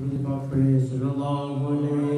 We praise to the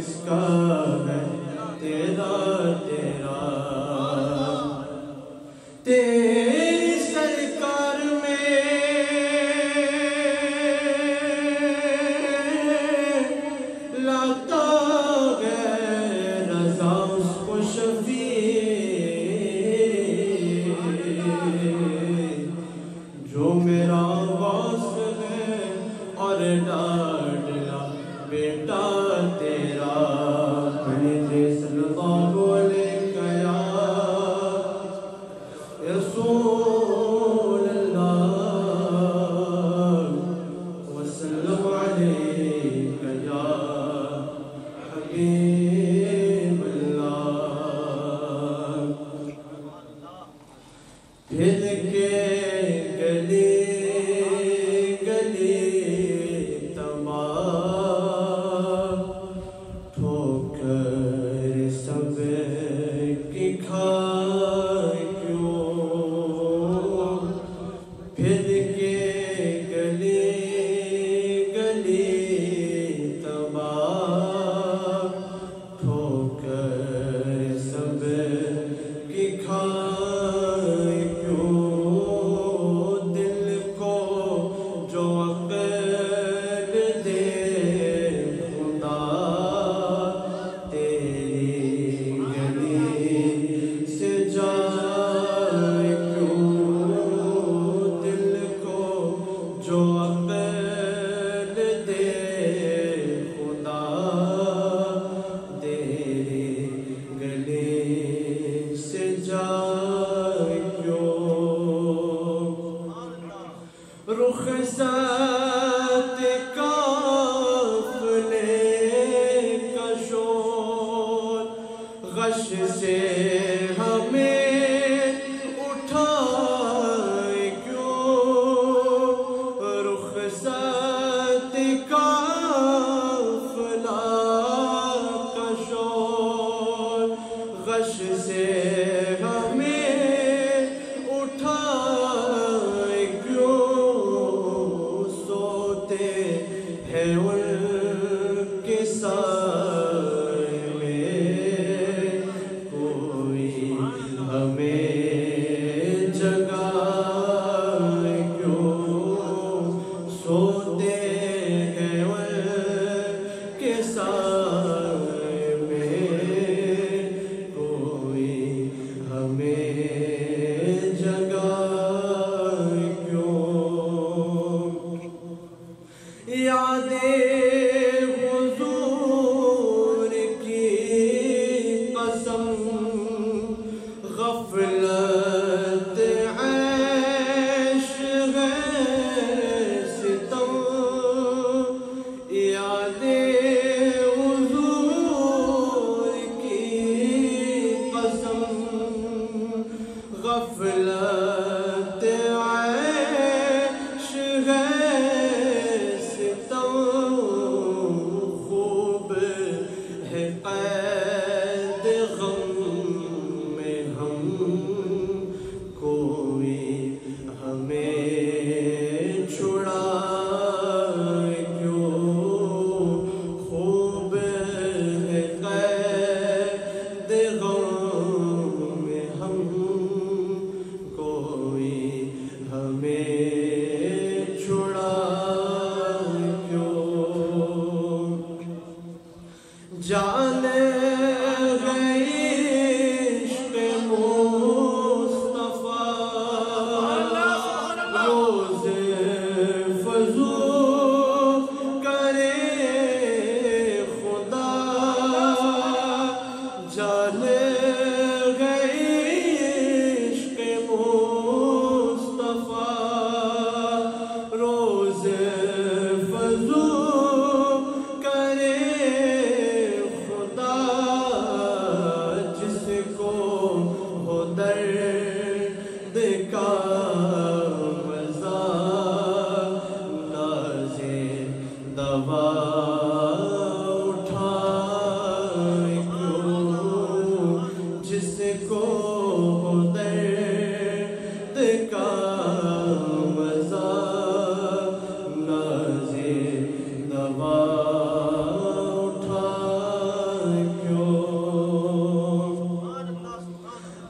इसका है तेरा खिल के गली John.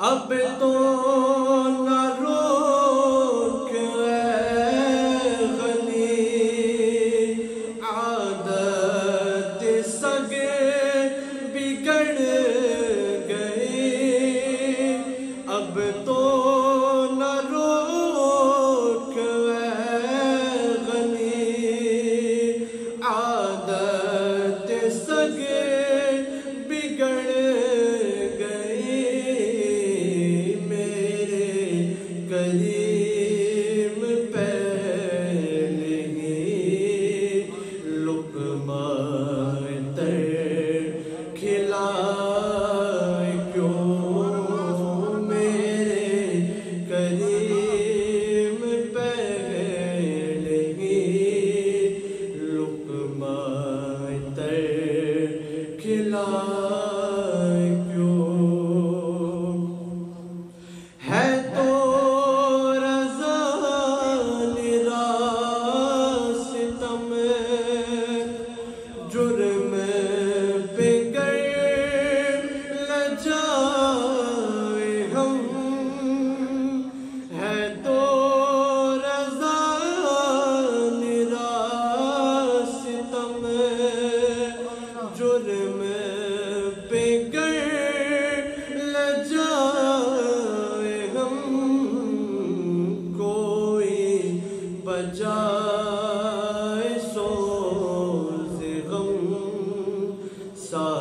apertou.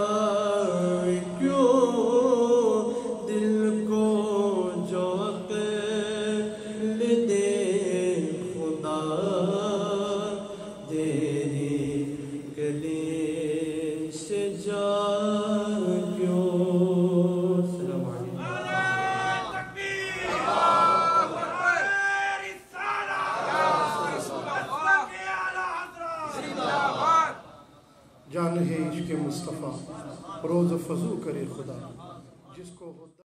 Oh. فضو کرے خدا جس کو